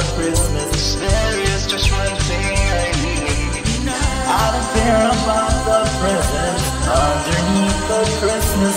For Christmas. There is just one thing I need. Don't about the presents underneath the Christmas